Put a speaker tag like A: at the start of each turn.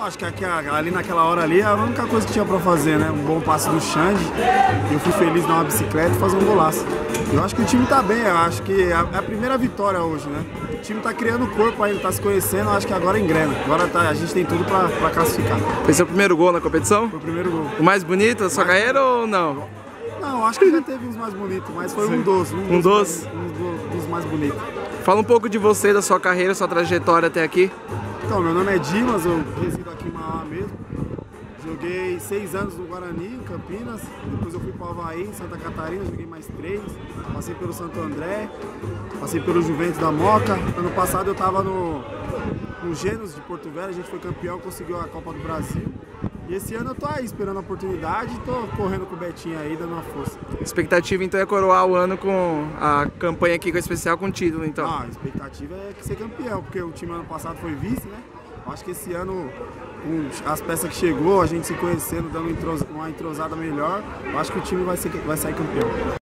A: Eu acho que aqui, ali naquela hora ali, a única coisa que tinha pra fazer, né? Um bom passe do Xande. Eu fui feliz dar uma bicicleta e fazer um golaço. Eu acho que o time tá bem, eu acho que é a primeira vitória hoje, né? O time tá criando corpo ainda, tá se conhecendo, eu acho que agora engrena. Agora tá, a gente tem tudo pra, pra classificar.
B: Foi seu primeiro gol na competição?
A: Foi o primeiro gol.
B: O mais bonito da sua carreira ou não?
A: Não, acho que já teve uns mais bonitos, mas foi Sim. um dos.
B: Um, um?
A: Mais, um dos mais bonitos.
B: Fala um pouco de você, da sua carreira, sua trajetória até aqui.
A: Então, meu nome é Dimas, eu resido aqui em Mauá mesmo. Joguei seis anos no Guarani, em Campinas. Depois eu fui para o Havaí, em Santa Catarina, joguei mais três. Passei pelo Santo André, passei pelo Juventus da Moca. Ano passado eu estava no, no Gênesis de Porto Velho, a gente foi campeão, conseguiu a Copa do Brasil. E esse ano eu tô aí esperando a oportunidade e tô correndo com o Betinho aí, dando uma força.
B: A expectativa então é coroar o ano com a campanha aqui com o especial com título, então?
A: Ah, a expectativa é ser campeão, porque o time ano passado foi vice, né? Acho que esse ano, com as peças que chegou, a gente se conhecendo, dando uma entrosada melhor, acho que o time vai, ser, vai sair campeão.